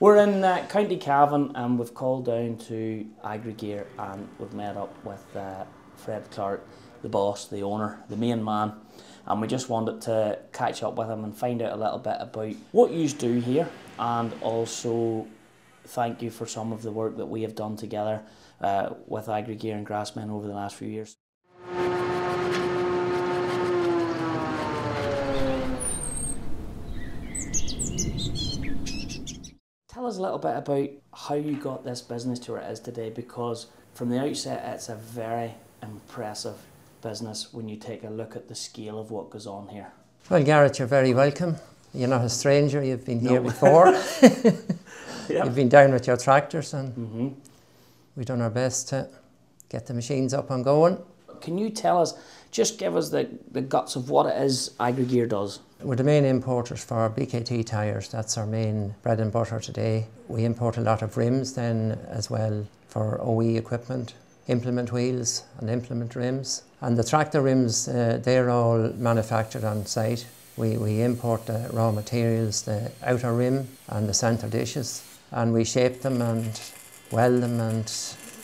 We're in uh, County Cavan and we've called down to Agri-Gear and we've met up with uh, Fred Clarke, the boss, the owner, the main man, and we just wanted to catch up with him and find out a little bit about what you do here and also thank you for some of the work that we have done together uh, with Agri-Gear and Grassmen over the last few years. Tell us a little bit about how you got this business to where it is today because from the outset it's a very impressive business when you take a look at the scale of what goes on here. Well, Garrett, you're very welcome. You're not a stranger, you've been here before. yep. You've been down with your tractors and mm-hmm. we've done our best to get the machines up and going. Can you tell us, just give us the, the guts of what it is Agri-Gear does? We're the main importers for BKT tyres. That's our main bread and butter today. We import a lot of rims then as well for OE equipment, implement wheels and implement rims. And the tractor rims, uh, they're all manufactured on site. We, we import the raw materials, the outer rim and the centre dishes, and we shape them and weld them and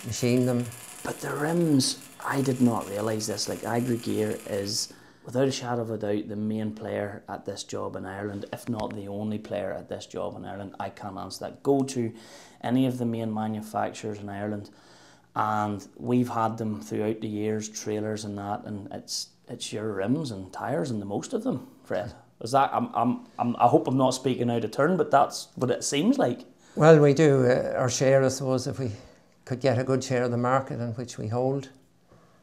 machine them. But the rims, I did not realise this. Like Agri-Gear is without a shadow of a doubt, the main player at this job in Ireland, if not the only player at this job in Ireland. I can't answer that. Go to any of the main manufacturers in Ireland, and we've had them throughout the years, trailers and that, and it's it's your rims and tires and the most of them, Fred. Is that I'm, I'm, I'm I hope I'm not speaking out of turn, but that's what it seems like. Well, we do uh, our share, I suppose, if we could get a good share of the market in which we hold.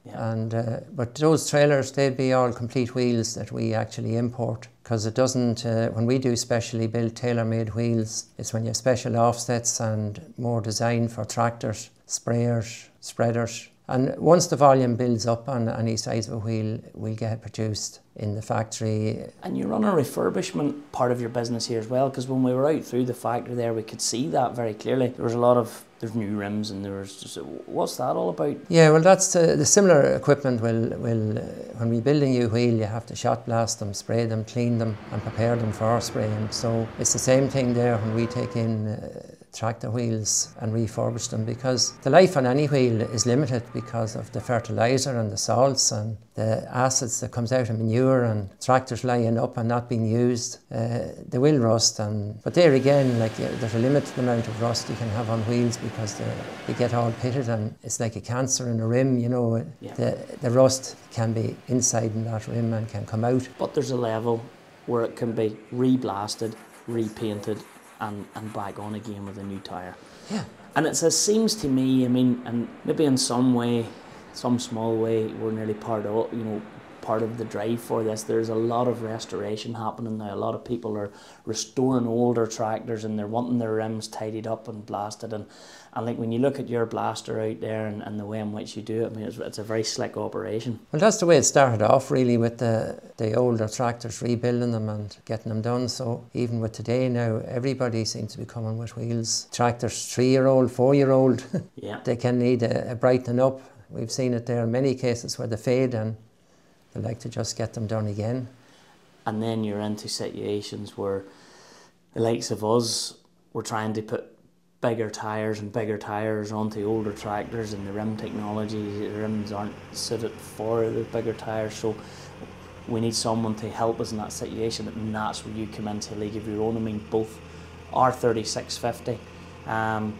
Yeah. And uh, but those trailers, they'd be all complete wheels that we actually import because it doesn't. Uh, when we do specially built, tailor-made wheels, it's when you have special offsets and more design for tractors, sprayers, spreaders. And once the volume builds up on any size of a wheel, we'll get it produced in the factory. And you run a refurbishment part of your business here as well, because when we were out through the factory there, we could see that very clearly. There was a lot of there's new rims and there was just what's that all about? Yeah, well, that's uh, the similar equipment. Will will uh, when we build a new wheel, you have to shot blast them, spray them, clean them, and prepare them for spraying. So it's the same thing there when we take in. Uh, tractor wheels and refurbish them because the life on any wheel is limited because of the fertilizer and the salts and the acids that comes out of manure and tractors lying up and not being used. Uh, they will rust and but there again like there's a limited amount of rust you can have on wheels because they, they get all pitted and it's like a cancer in a rim you know? Yeah. the, the rust can be inside in that rim and can come out. But there's a level where it can be reblasted repainted and, and back on again with a new tyre. Yeah. And it seems to me, I mean, and maybe in some way, some small way, we're nearly part of, you know, part of the drive for this. There's a lot of restoration happening now. A lot of people are restoring older tractors and they're wanting their rims tidied up and blasted. And, and like when you look at your blaster out there and, and the way in which you do it, I mean, it's, it's a very slick operation. Well, that's the way it started off, really, with the, the older tractors, rebuilding them and getting them done. So even with today now, everybody seems to be coming with wheels. Tractors, three year old, four year old, yeah. they can need a, a brightening up. We've seen it there in many cases where they fade and they like to just get them done again. And then you're into situations where the likes of us were trying to put bigger tyres and bigger tyres onto older tractors and the rim technology, the rims aren't suited for the bigger tyres. So we need someone to help us in that situation and that's where you come into a league of your own. I mean both R3650 um,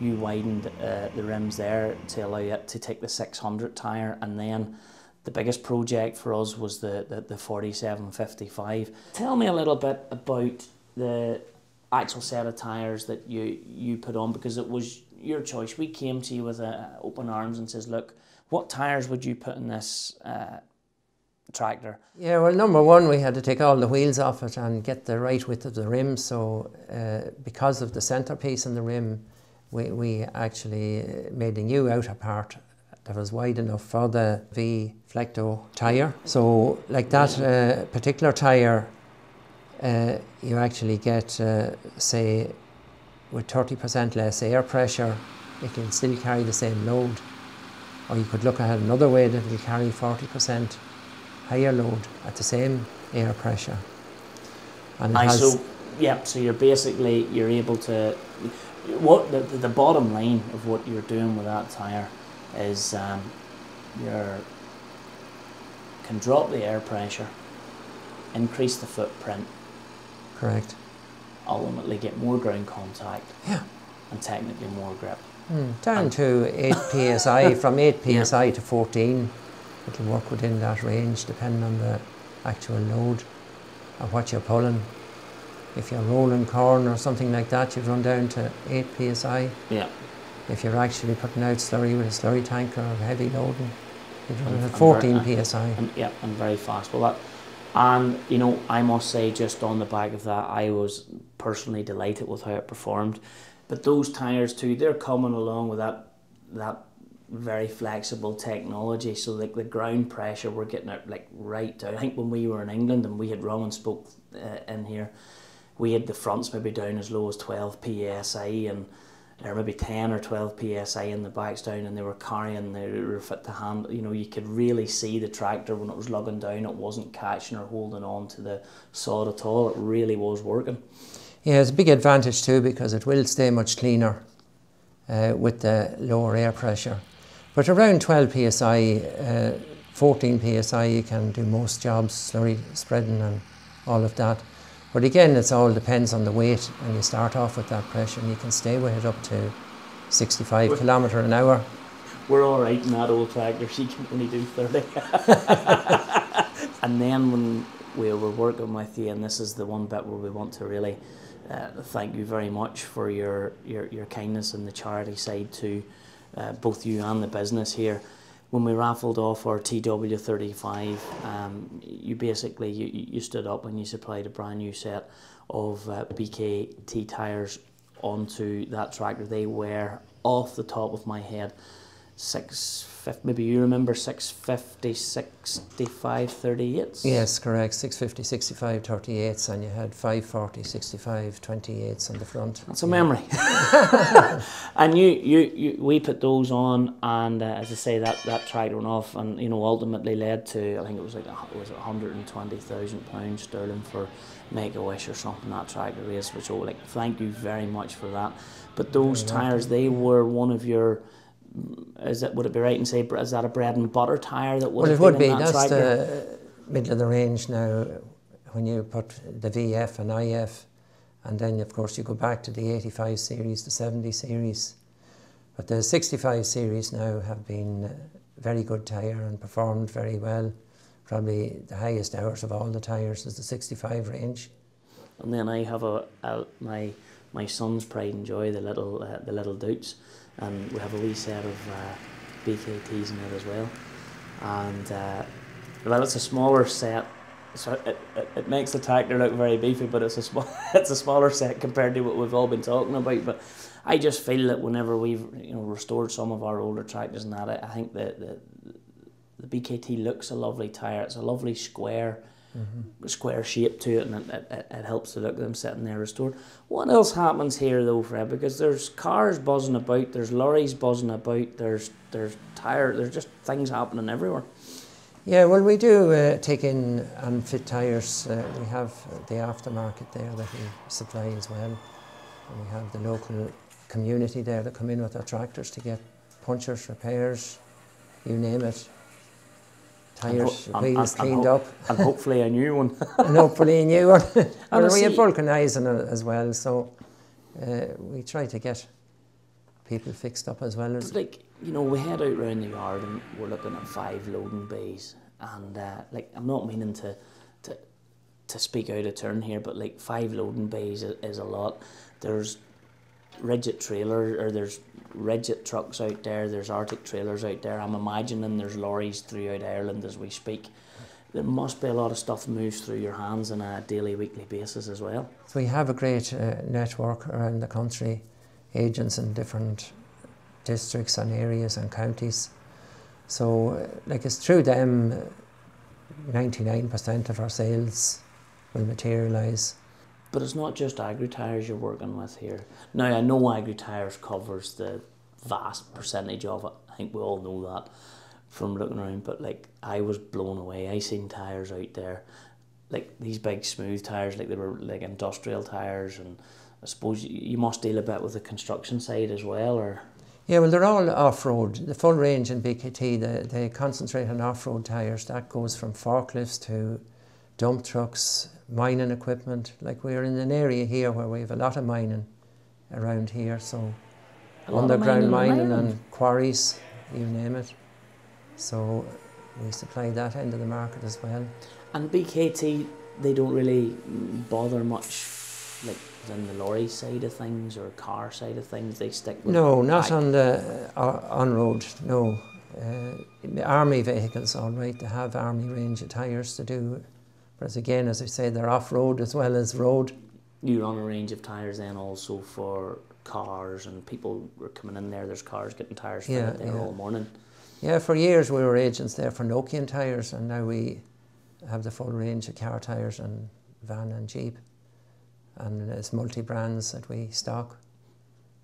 you widened uh, the rims there to allow it to take the 600 tyre and then the biggest project for us was the, the, the 4755. Tell me a little bit about the actual set of tyres that you, you put on because it was your choice. We came to you with uh, open arms and says, look, what tyres would you put in this uh, tractor? Yeah, well, number one, we had to take all the wheels off it and get the right width of the rim. So, uh, because of the centerpiece in the rim, we, we actually made a new outer part that was wide enough for the V Flecto tyre. So like that uh, particular tyre, uh, you actually get, uh, say, with 30% less air pressure, it can still carry the same load. Or you could look at it another way that it will carry 40% higher load at the same air pressure. And it has, so Yeah, so you're basically you're able to what the, the bottom line of what you're doing with that tire is um, you can drop the air pressure, increase the footprint, Correct. ultimately get more ground contact, Yeah. and technically more grip. Mm, down to 8 psi, from 8 Yeah. psi to 14. It'll work within that range depending on the actual load and what you're pulling. If you're rolling corn or something like that, you'd run down to 8 psi. Yeah. If you're actually putting out slurry with a slurry tanker or heavy loading, you'd run at 14 very- psi. and yeah, and very fast. Well, that, and you know, I must say, just on the back of that, I was personally delighted with how it performed. But those tires too, they're coming along with that that very flexible technology. So like the ground pressure, we're getting it like right down. I think when we were in England and we had run and spoke uh, in here, we had the fronts maybe down as low as twelve psi and or maybe 10 or 12 psi in the backs down and they were carrying they were fit to hand you know you could really see the tractor when it was lugging down it wasn't catching or holding on to the sod at all it really was working Yeah, it's a big advantage too because it will stay much cleaner uh, with the lower air pressure. But around 12 psi, uh, 14 psi, you can do most jobs, slurry spreading and all of that. But again, it all depends on the weight, and you start off with that pressure, and you can stay with it up to 65 Well- kilometre an hour. we're all right in that old tractor she can only do 30 and then when we were working with you and this is the one bit where we want to really uh, thank you very much for your, your, your kindness and the charity side to uh, both you and the business here when we raffled off our TW35 um, you basically you, you stood up and you supplied a brand new set of uh, BKT tyres onto that tractor. They were off the top of my head six fifty maybe you remember 650 65 38s Yes, correct. 650, 65, 38s, and you had 540, 65, 28s on the front. that's a memory. And you, you you we put those on and uh, as I say that that tractor went off and you know ultimately led to I think it was like a, was it 120,000 pounds sterling for Make a Wish or something that tractor race which oh like thank you very much for that. But those tires they were one of your is it would it be right and say is that a bread and butter tire that would Well, have it would been be. that That's tractor? the middle of the range now. When you put the VF and IF, and then of course you go back to the 85 series, the 70 series. But the 65 series now have been very good tyre and performed very well. Probably the highest hours of all the tyres is the 65 range. And then I have a, a my my son's pride and joy, the little uh, the little Dukes, and we have a wee set of uh, BKTs in it as well. And uh, well, it's a smaller set, so it, it, it makes the tractor look very beefy, but it's a small it's a smaller set compared to what we've all been talking about. But I just feel that whenever we've you know restored some of our older tractors and that, I, I think that the, the BKT looks a lovely tire. It's a lovely square square shape to it and it, it, it helps to look them sitting there restored. What else happens here though, Fred? Because there's cars buzzing about, there's lorries buzzing about, there's there's tire, there's just things happening everywhere. Yeah, well, we do uh, take in and fit tyres. Uh, we have the aftermarket there that we supply as well. And we have the local community there that come in with their tractors to get punctures, repairs, you name it. Tyres, and- wheels and cleaned up, And hopefully a new one. and hopefully a new one. And we are vulcanising as well, so uh, we try to get people fixed up as well as like, you know, we head out round the yard and we're looking at five loading bays and uh, like I'm not meaning to to to speak out of turn here, but like five loading bays is, is a lot. There's rigid trailer or there's rigid trucks out there, there's Arctic trailers out there. I'm imagining there's lorries throughout Ireland as we speak. There must be a lot of stuff moves through your hands on a daily, weekly basis as well. We have a great uh, network around the country, agents in different districts and areas and counties. So, uh, like it's through them, uh, 99% of our sales will materialise. But it's not just agri tires you're working with here. Now I know agri tires covers the vast percentage of it. I think we all know that from looking around. But like I was blown away. I seen tires out there like these big smooth tires, like they were like industrial tires, and I suppose you, must deal a bit with the construction side as well, or Yeah, well, they're all off road. The full range in BKT, they, they concentrate on off road tyres. That goes from forklifts to dump trucks, mining equipment. Like we're in an area here where we have a lot of mining around here, so A underground mining mining, and quarries, you name it. So we supply that end of the market as well. And BKT, they don't really bother much, like in the lorry side of things or car side of things. They stick with No, not on the uh, on road. No, uh, army vehicles, all right. They have army range of tyres to do, whereas again, as I say, they're off road as well as road. You run a range of tires then also for cars and people were coming in there. There's cars getting tires Yeah, there yeah. all morning. Yeah, for years we were agents there for Nokian tyres, and now we have the full range of car tyres and van and jeep, and it's multi brands that we stock.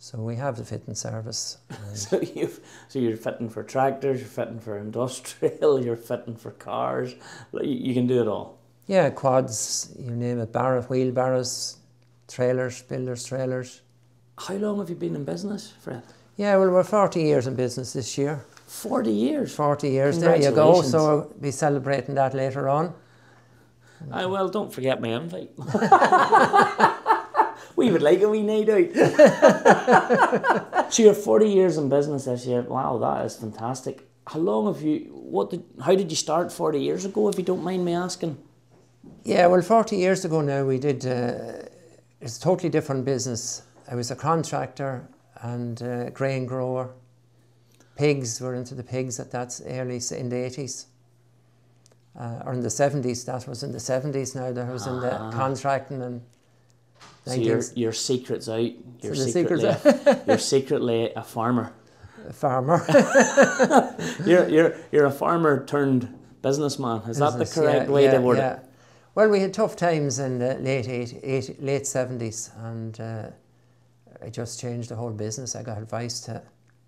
So we have the fitting service. So you've so you're fitting for tractors, you're fitting for industrial, you're fitting for cars. You, you can do it all. Yeah, quads, you name it, barrow, wheelbarrows, trailers, builders, trailers. How long have you been in business, Fred? Yeah, well, we're 40 years in business this year. Forty years. 40 years, there you go. So we'll be celebrating that later on. Aye, well, don't forget my invite. we would like a wee night out. so you're 40 years in business this year. Wow, that is fantastic. How long have you? What did? How did you start 40 years ago? If you don't mind me asking. Yeah, well, 40 years ago now, we did, uh, it's a totally different business. I was a contractor and uh, grain grower. Pigs, were into the pigs at that early, in the 80s. Uh, or in the 70s, that was in the 70s now, that was in the Ah. contracting and So your your secret's out. You're the secretly secret's a, you're secretly a farmer. farmer. You're you're you're a farmer turned businessman. Is that the correct yeah, way yeah, to word yeah. it? Well, we had tough times in the late eight, eight, late seventies, and uh, just changed the whole business. I got advice to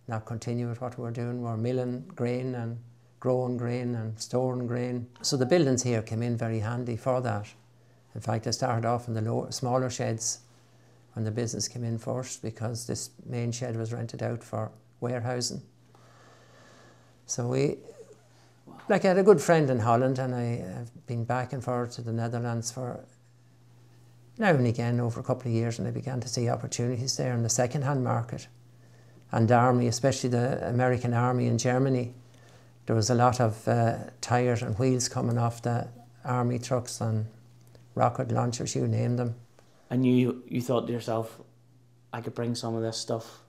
not continue with what we were doing. We We're milling grain and growing grain and storing grain. So the buildings here came in very handy for that. In fact, I started off in the lower, smaller sheds when the business came in first because this main shed was rented out for warehousing. So we, like I had a good friend in Holland and I have been back and forth to the Netherlands for now and again over a couple of years and I began to see opportunities there in the second-hand market and army, especially the American army in Germany. There was a lot of uh, tyres and wheels coming off the army trucks and rocket launchers, you name them. And you you thought to yourself, I could bring some of this stuff.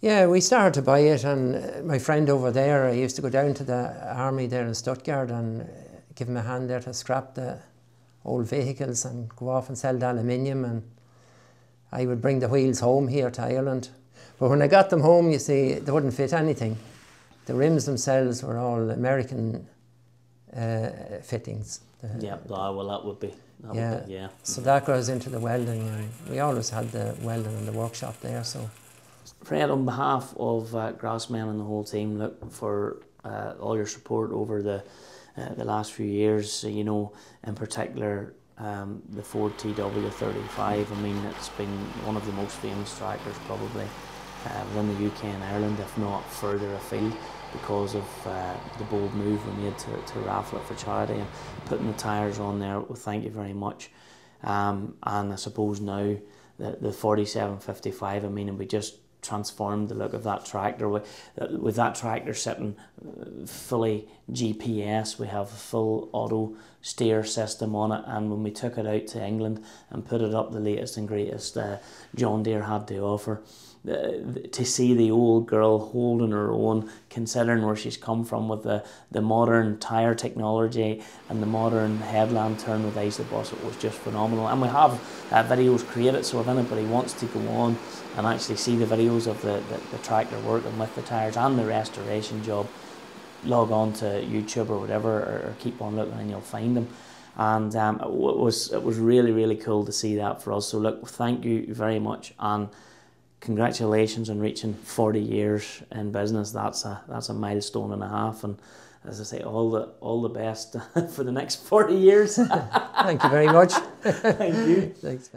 Yeah, we started to buy it, and uh, my friend over there, I used to go down to the army there in Stuttgart and uh, give him a hand there to scrap the old vehicles and go off and sell the aluminium. And I would bring the wheels home here to Ireland. But when I got them home, you see, they wouldn't fit anything. The rims themselves were all American uh, fittings. Yeah, ah, well, that would be. That Yeah. Would be, yeah. So that goes into the welding, and we always had the welding in the workshop there. So Fred, on behalf of uh, Grassmen and the whole team, look for uh, all your support over the uh, the last few years. You know, in particular, um, the Ford TW35. I mean, it's been one of the most famous tractors probably uh, within the UK and Ireland, if not further afield, because of uh, the bold move we made to, to raffle it for charity and putting the tyres on there. Well, thank you very much. Um, and I suppose now the, the 4755, I mean, and we just transformed the look of that tractor. With, uh, with that tractor sitting uh, fully GPS we have a full auto steer system on it. And when we took it out to England and put it up the latest and greatest uh, John Deere had to offer to see the old girl holding her own, considering where she's come from with the, the modern tyre technology and the modern headland turn with Isobus, it was just phenomenal. And we have uh, videos created, so if anybody wants to go on and actually see the videos of the, the, the tractor working with the tyres and the restoration job, log on to YouTube or whatever, or, or keep on looking and you'll find them. And um, it was it was really really cool to see that for us. So look, thank you very much and congratulations on reaching 40 years in business. That's a that's a milestone and a half, and as I say, all the all the best for the next forty years. Thank you very much. Thank you. Thanks.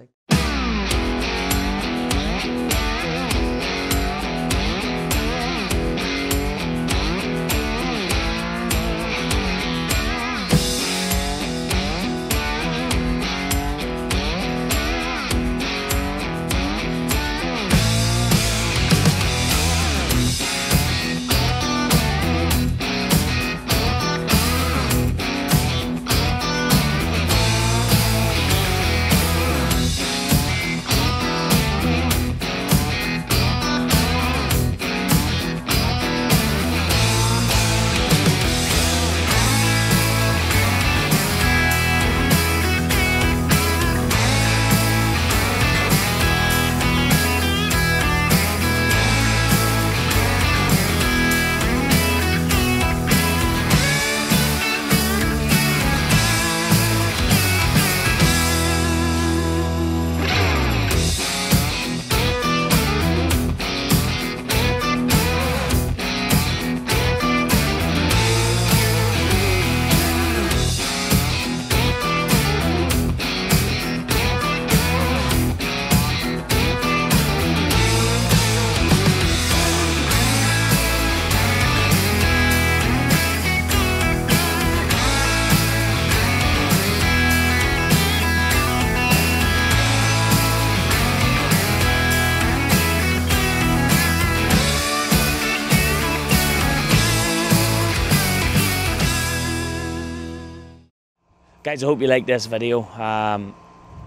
Guys, I hope you like this video. Um,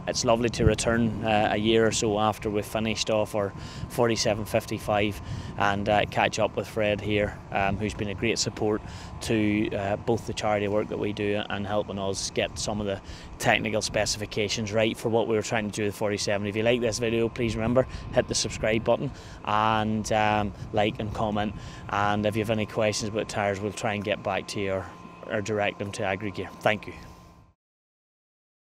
it's lovely to return uh, a year or so after we've finished off our 4755 and uh, catch up with Fred here, um, who's been a great support to uh, both the charity work that we do and helping us get some of the technical specifications right for what we were trying to do with 47. If you like this video, please remember hit the subscribe button and um, like and comment. And if you have any questions about tyres, we'll try and get back to you or, or direct them to AgriGear. Thank you.